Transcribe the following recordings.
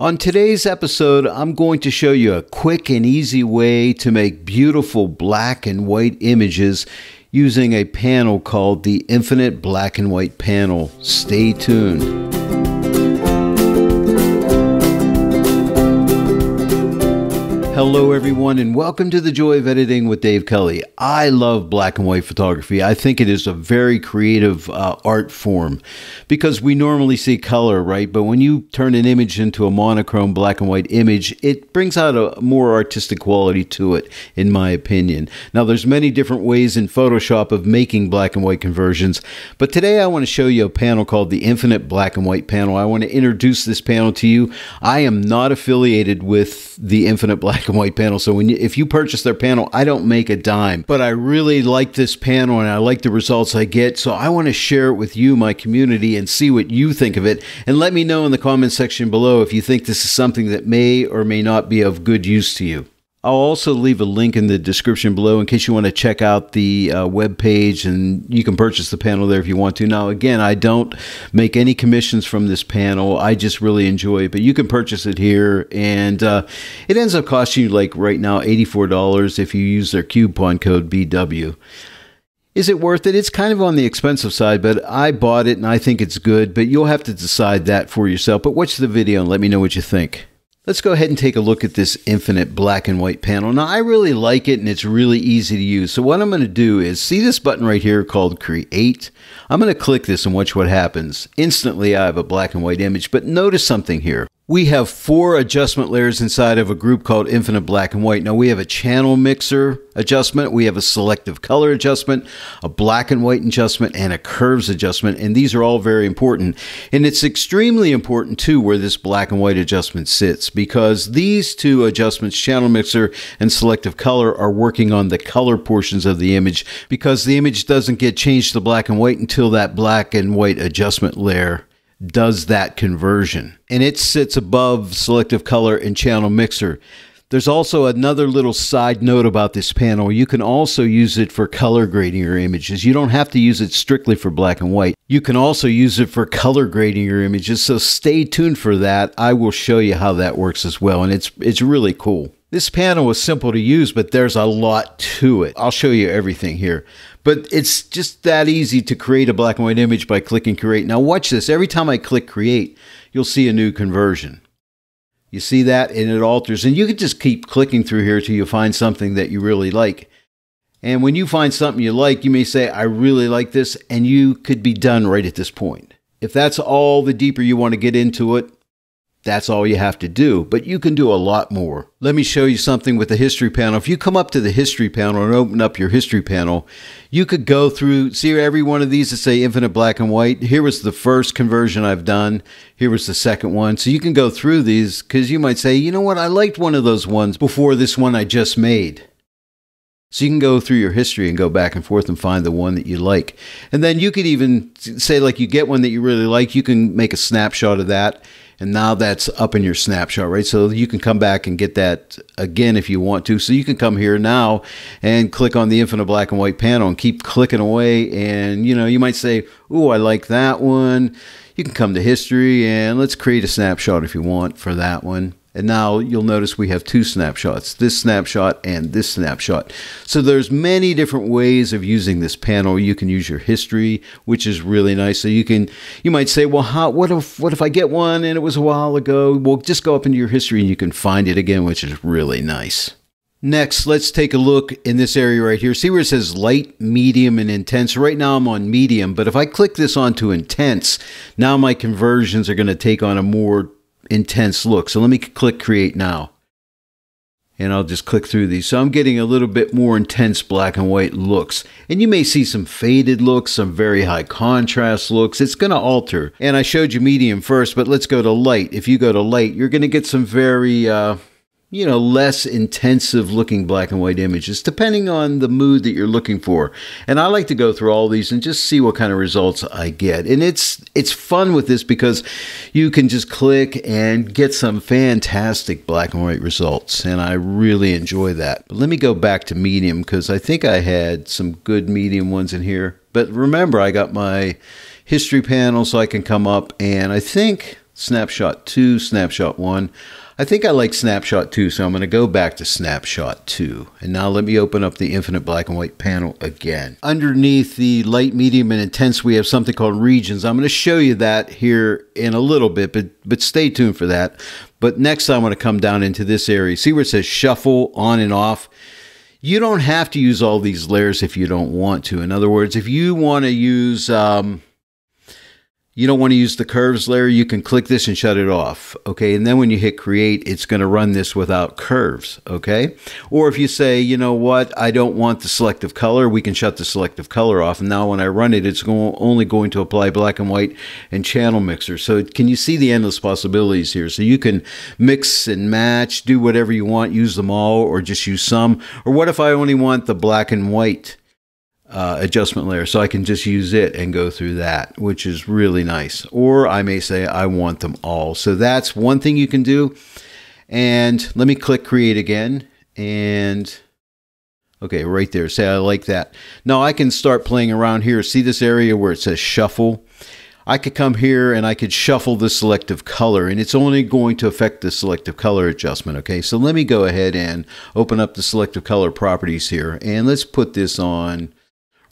On today's episode, I'm going to show you a quick and easy way to make beautiful black and white images using a panel called the Infinite Black and White Panel. Stay tuned. Hello, everyone, and welcome to the Joy of Editing with Dave Kelly. I love black and white photography. I think it is a very creative uh, art form because we normally see color, right? But when you turn an image into a monochrome black and white image, it brings out a more artistic quality to it, in my opinion. Now, there's many different ways in Photoshop of making black and white conversions, but today I want to show you a panel called the Infinite Black and White panel. I want to introduce this panel to you. I am not affiliated with the Infinite Black and white panel. So when you, if you purchase their panel, I don't make a dime, but I really like this panel and I like the results I get. So I want to share it with you, my community, and see what you think of it. And let me know in the comment section below if you think this is something that may or may not be of good use to you. I'll also leave a link in the description below in case you want to check out the uh, web page and you can purchase the panel there if you want to. Now, again, I don't make any commissions from this panel. I just really enjoy it, but you can purchase it here and uh, it ends up costing you like right now $84 if you use their coupon code BW. Is it worth it? It's kind of on the expensive side, but I bought it and I think it's good, but you'll have to decide that for yourself. But watch the video and let me know what you think. Let's go ahead and take a look at this infinite black and white panel. Now, I really like it and it's really easy to use. So what I'm going to do is see this button right here called Create. I'm going to click this and watch what happens. Instantly, I have a black and white image, but notice something here we have four adjustment layers inside of a group called Infinite Black and White. Now we have a channel mixer adjustment, we have a selective color adjustment, a black and white adjustment, and a curves adjustment. And these are all very important. And it's extremely important too where this black and white adjustment sits because these two adjustments, channel mixer and selective color, are working on the color portions of the image because the image doesn't get changed to black and white until that black and white adjustment layer does that conversion. And it sits above selective color and channel mixer. There's also another little side note about this panel. You can also use it for color grading your images. You don't have to use it strictly for black and white. You can also use it for color grading your images. So stay tuned for that. I will show you how that works as well. And it's it's really cool. This panel is simple to use, but there's a lot to it. I'll show you everything here. But it's just that easy to create a black and white image by clicking create. Now watch this. Every time I click create, you'll see a new conversion. You see that and it alters. And you can just keep clicking through here till you find something that you really like. And when you find something you like, you may say, I really like this, and you could be done right at this point. If that's all the deeper you want to get into it, that's all you have to do, but you can do a lot more. Let me show you something with the history panel. If you come up to the history panel and open up your history panel, you could go through, see every one of these that say infinite black and white. Here was the first conversion I've done. Here was the second one. So you can go through these because you might say, you know what, I liked one of those ones before this one I just made. So you can go through your history and go back and forth and find the one that you like. And then you could even say, like, you get one that you really like, you can make a snapshot of that and now that's up in your snapshot, right? So you can come back and get that again if you want to. So you can come here now and click on the infinite black and white panel and keep clicking away. And you know, you might say, "Oh, I like that one." You can come to history and let's create a snapshot if you want for that one. And now you'll notice we have two snapshots, this snapshot and this snapshot. So there's many different ways of using this panel. You can use your history, which is really nice. So you can, you might say, well, how, what if, what if I get one and it was a while ago? Well, just go up into your history and you can find it again, which is really nice. Next, let's take a look in this area right here. See where it says light, medium, and intense. Right now I'm on medium, but if I click this onto intense, now my conversions are going to take on a more intense look. So let me click create now. And I'll just click through these. So I'm getting a little bit more intense black and white looks. And you may see some faded looks, some very high contrast looks. It's going to alter. And I showed you medium first, but let's go to light. If you go to light, you're going to get some very uh, you know, less intensive looking black and white images, depending on the mood that you're looking for. And I like to go through all these and just see what kind of results I get. And it's it's fun with this because you can just click and get some fantastic black and white results. And I really enjoy that. But let me go back to medium because I think I had some good medium ones in here. But remember, I got my history panel so I can come up and I think snapshot 2, snapshot 1. I think I like snapshot 2, so I'm going to go back to snapshot 2. And now let me open up the infinite black and white panel again. Underneath the light, medium, and intense, we have something called regions. I'm going to show you that here in a little bit, but, but stay tuned for that. But next I want to come down into this area. See where it says shuffle on and off? You don't have to use all these layers if you don't want to. In other words, if you want to use... Um, you don't want to use the curves layer, you can click this and shut it off. Okay. And then when you hit create, it's going to run this without curves. Okay. Or if you say, you know what, I don't want the selective color, we can shut the selective color off. And now when I run it, it's only going to apply black and white and channel mixer. So can you see the endless possibilities here? So you can mix and match, do whatever you want, use them all, or just use some. Or what if I only want the black and white? Uh, adjustment layer. So I can just use it and go through that, which is really nice. Or I may say I want them all. So that's one thing you can do. And let me click create again. And okay, right there. Say I like that. Now I can start playing around here. See this area where it says shuffle? I could come here and I could shuffle the selective color and it's only going to affect the selective color adjustment. Okay, so let me go ahead and open up the selective color properties here and let's put this on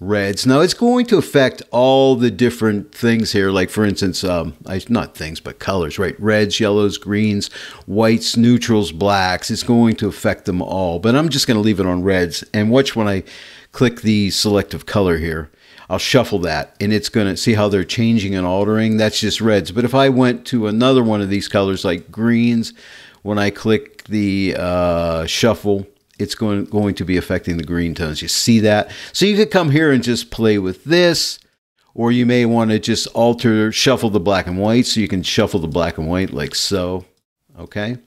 reds. Now it's going to affect all the different things here. Like for instance, um, I, not things, but colors, right? Reds, yellows, greens, whites, neutrals, blacks. It's going to affect them all. But I'm just going to leave it on reds. And watch when I click the selective color here. I'll shuffle that and it's going to see how they're changing and altering. That's just reds. But if I went to another one of these colors like greens, when I click the uh, shuffle, it's going, going to be affecting the green tones. You see that? So you could come here and just play with this, or you may want to just alter, shuffle the black and white. So you can shuffle the black and white like so. Okay.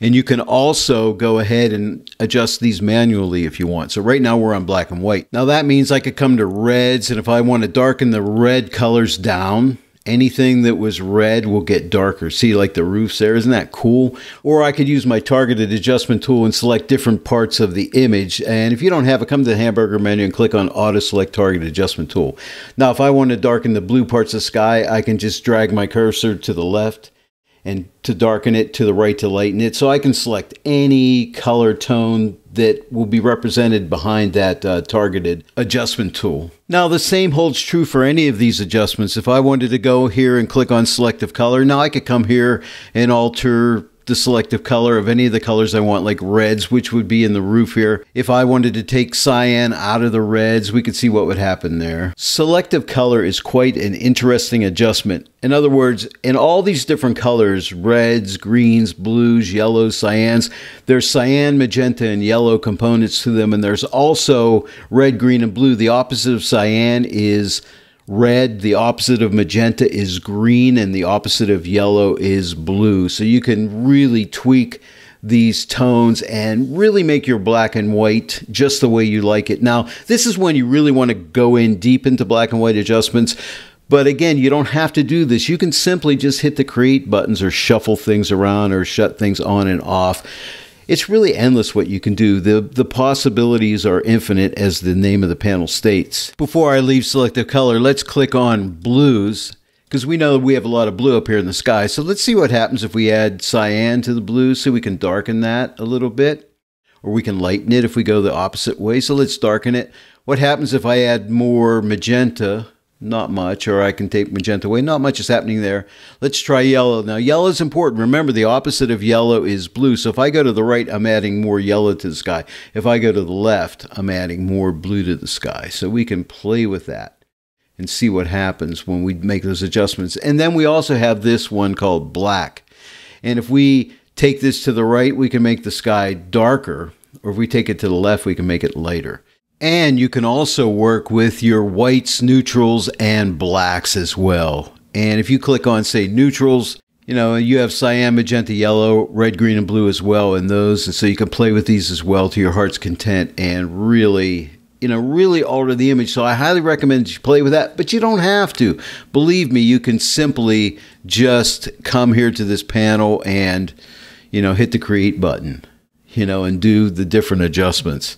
And you can also go ahead and adjust these manually if you want. So right now we're on black and white. Now that means I could come to reds and if I want to darken the red colors down, anything that was red will get darker. See, like the roofs there, isn't that cool? Or I could use my targeted adjustment tool and select different parts of the image. And if you don't have it, come to the hamburger menu and click on Auto Select Target Adjustment Tool. Now, if I want to darken the blue parts of the sky, I can just drag my cursor to the left and to darken it to the right to lighten it. So I can select any color tone that will be represented behind that uh, targeted adjustment tool. Now the same holds true for any of these adjustments. If I wanted to go here and click on selective color, now I could come here and alter the selective color of any of the colors I want, like reds, which would be in the roof here. If I wanted to take cyan out of the reds, we could see what would happen there. Selective color is quite an interesting adjustment. In other words, in all these different colors, reds, greens, blues, yellows, cyans, there's cyan, magenta, and yellow components to them, and there's also red, green, and blue. The opposite of cyan is red, the opposite of magenta is green, and the opposite of yellow is blue. So you can really tweak these tones and really make your black and white just the way you like it. Now, this is when you really want to go in deep into black and white adjustments. But again, you don't have to do this. You can simply just hit the create buttons or shuffle things around or shut things on and off it's really endless what you can do. The, the possibilities are infinite, as the name of the panel states. Before I leave selective color, let's click on blues because we know we have a lot of blue up here in the sky. So let's see what happens if we add cyan to the blue so we can darken that a little bit. Or we can lighten it if we go the opposite way. So let's darken it. What happens if I add more magenta not much, or I can take magenta away. Not much is happening there. Let's try yellow. Now, yellow is important. Remember, the opposite of yellow is blue. So if I go to the right, I'm adding more yellow to the sky. If I go to the left, I'm adding more blue to the sky. So we can play with that and see what happens when we make those adjustments. And then we also have this one called black. And if we take this to the right, we can make the sky darker. Or if we take it to the left, we can make it lighter. And you can also work with your whites, neutrals, and blacks as well. And if you click on, say, neutrals, you know, you have cyan, magenta, yellow, red, green, and blue as well in those. And so you can play with these as well to your heart's content and really, you know, really alter the image. So I highly recommend you play with that, but you don't have to. Believe me, you can simply just come here to this panel and, you know, hit the create button, you know, and do the different adjustments.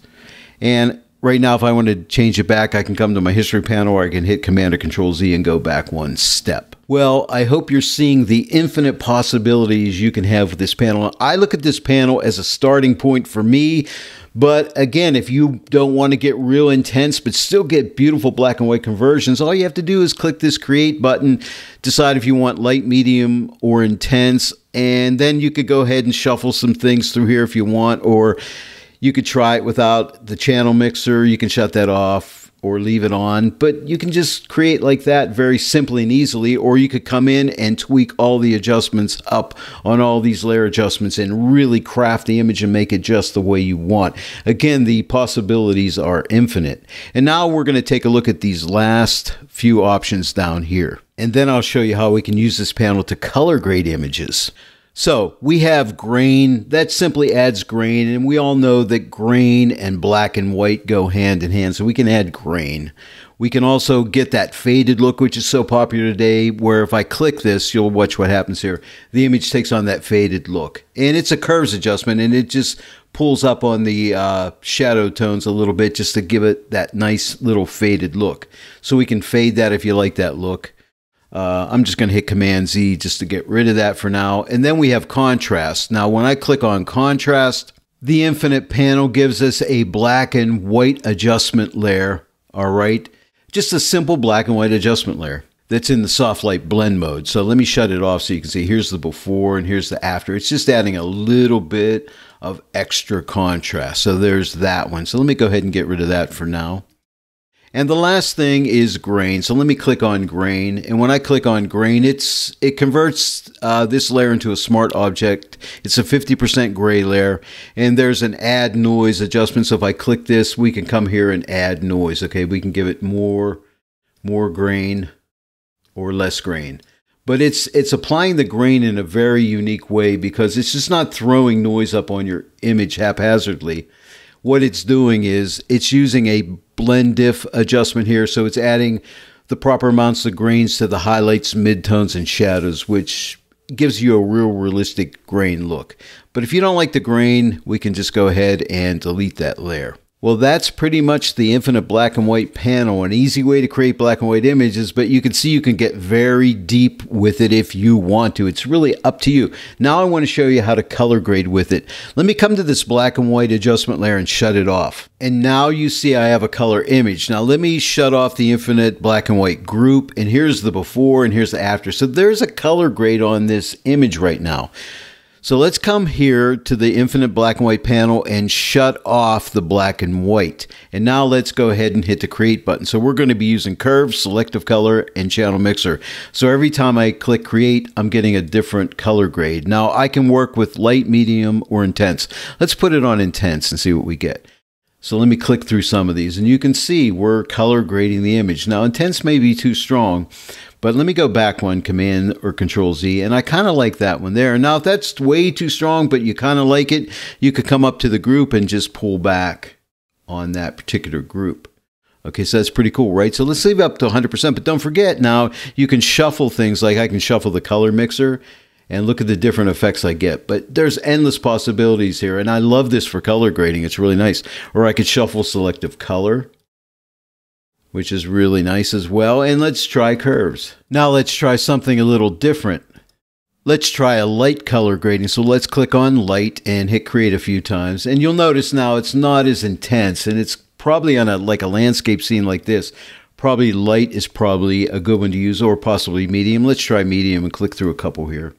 And right now, if I want to change it back, I can come to my history panel or I can hit Command or Control Z and go back one step. Well, I hope you're seeing the infinite possibilities you can have with this panel. I look at this panel as a starting point for me. But again, if you don't want to get real intense but still get beautiful black and white conversions, all you have to do is click this create button, decide if you want light, medium, or intense, and then you could go ahead and shuffle some things through here if you want, or you could try it without the channel mixer. You can shut that off or leave it on, but you can just create like that very simply and easily, or you could come in and tweak all the adjustments up on all these layer adjustments and really craft the image and make it just the way you want. Again, the possibilities are infinite. And now we're going to take a look at these last few options down here. And then I'll show you how we can use this panel to color grade images. So we have grain that simply adds grain, and we all know that grain and black and white go hand in hand. So we can add grain. We can also get that faded look, which is so popular today, where if I click this, you'll watch what happens here. The image takes on that faded look. And it's a curves adjustment, and it just pulls up on the uh, shadow tones a little bit just to give it that nice little faded look. So we can fade that if you like that look. Uh, I'm just going to hit Command Z just to get rid of that for now. And then we have contrast. Now, when I click on contrast, the infinite panel gives us a black and white adjustment layer. All right. Just a simple black and white adjustment layer that's in the soft light blend mode. So let me shut it off so you can see here's the before and here's the after. It's just adding a little bit of extra contrast. So there's that one. So let me go ahead and get rid of that for now. And the last thing is grain. So let me click on grain. And when I click on grain, it's it converts uh, this layer into a smart object. It's a 50% gray layer. And there's an add noise adjustment. So if I click this, we can come here and add noise. Okay, we can give it more, more grain or less grain. But it's it's applying the grain in a very unique way because it's just not throwing noise up on your image haphazardly what it's doing is it's using a Blend If adjustment here. So it's adding the proper amounts of grains to the highlights, midtones, and shadows, which gives you a real realistic grain look. But if you don't like the grain, we can just go ahead and delete that layer. Well, that's pretty much the infinite black and white panel, an easy way to create black and white images, but you can see you can get very deep with it if you want to. It's really up to you. Now I want to show you how to color grade with it. Let me come to this black and white adjustment layer and shut it off. And now you see I have a color image. Now let me shut off the infinite black and white group, and here's the before and here's the after. So there's a color grade on this image right now. So let's come here to the infinite black and white panel and shut off the black and white. And now let's go ahead and hit the create button. So we're going to be using curve, selective color, and channel mixer. So every time I click create, I'm getting a different color grade. Now I can work with light, medium, or intense. Let's put it on intense and see what we get. So let me click through some of these and you can see we're color grading the image. Now intense may be too strong, but let me go back one, Command or Control Z, and I kind of like that one there. Now, if that's way too strong, but you kind of like it, you could come up to the group and just pull back on that particular group. Okay, so that's pretty cool, right? So let's leave it up to 100%, but don't forget now you can shuffle things like I can shuffle the color mixer and look at the different effects I get. But there's endless possibilities here, and I love this for color grading. It's really nice. Or I could shuffle selective color which is really nice as well. And let's try curves. Now let's try something a little different. Let's try a light color grading. So let's click on light and hit create a few times. And you'll notice now it's not as intense and it's probably on a like a landscape scene like this. Probably light is probably a good one to use or possibly medium. Let's try medium and click through a couple here.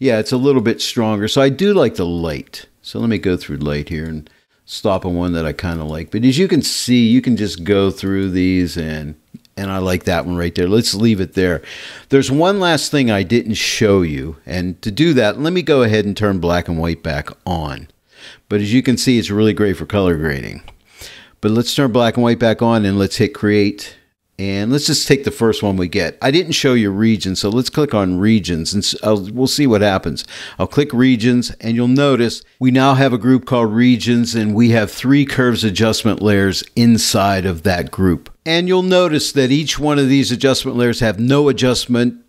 Yeah, it's a little bit stronger. So I do like the light. So let me go through light here and stop on one that I kind of like. But as you can see, you can just go through these and and I like that one right there. Let's leave it there. There's one last thing I didn't show you. And to do that, let me go ahead and turn black and white back on. But as you can see, it's really great for color grading. But let's turn black and white back on and let's hit create and let's just take the first one we get. I didn't show you regions, so let's click on regions and I'll, uh, we'll see what happens. I'll click regions and you'll notice we now have a group called regions and we have three curves adjustment layers inside of that group. And you'll notice that each one of these adjustment layers have no adjustment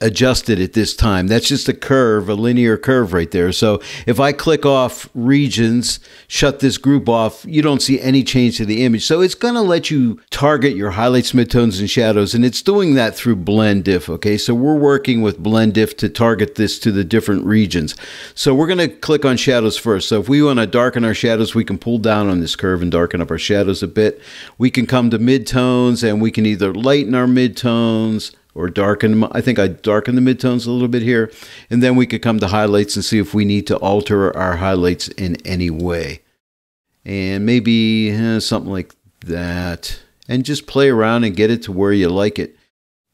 adjusted at this time. That's just a curve, a linear curve right there. So if I click off regions, shut this group off, you don't see any change to the image. So it's going to let you target your highlights, midtones, and shadows. And it's doing that through Blend If. Okay. So we're working with Blend If to target this to the different regions. So we're going to click on shadows first. So if we want to darken our shadows, we can pull down on this curve and darken up our shadows a bit. We can come to midtones and we can either lighten our midtones or darken. I think I darken the midtones a little bit here. And then we could come to highlights and see if we need to alter our highlights in any way. And maybe eh, something like that. And just play around and get it to where you like it.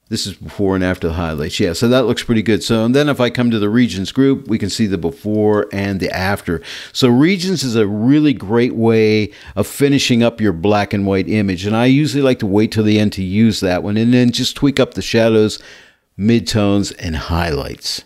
This is before and after the highlights. Yeah, so that looks pretty good. So and then if I come to the regions group, we can see the before and the after. So regions is a really great way of finishing up your black and white image. And I usually like to wait till the end to use that one and then just tweak up the shadows, midtones, and highlights.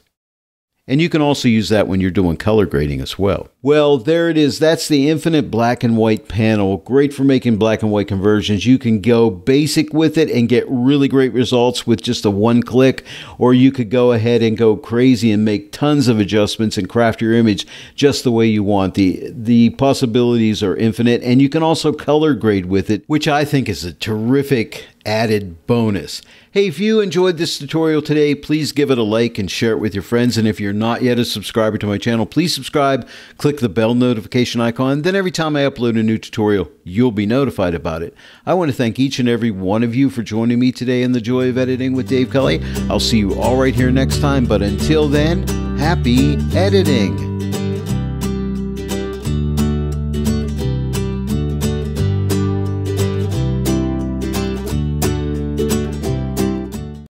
And you can also use that when you're doing color grading as well. Well, there it is. That's the infinite black and white panel. Great for making black and white conversions. You can go basic with it and get really great results with just a one click, or you could go ahead and go crazy and make tons of adjustments and craft your image just the way you want. The the possibilities are infinite and you can also color grade with it, which I think is a terrific added bonus. Hey, if you enjoyed this tutorial today, please give it a like and share it with your friends. And if you're not yet a subscriber to my channel, please subscribe, click the bell notification icon. Then every time I upload a new tutorial, you'll be notified about it. I want to thank each and every one of you for joining me today in the Joy of Editing with Dave Kelly. I'll see you all right here next time. But until then, happy editing.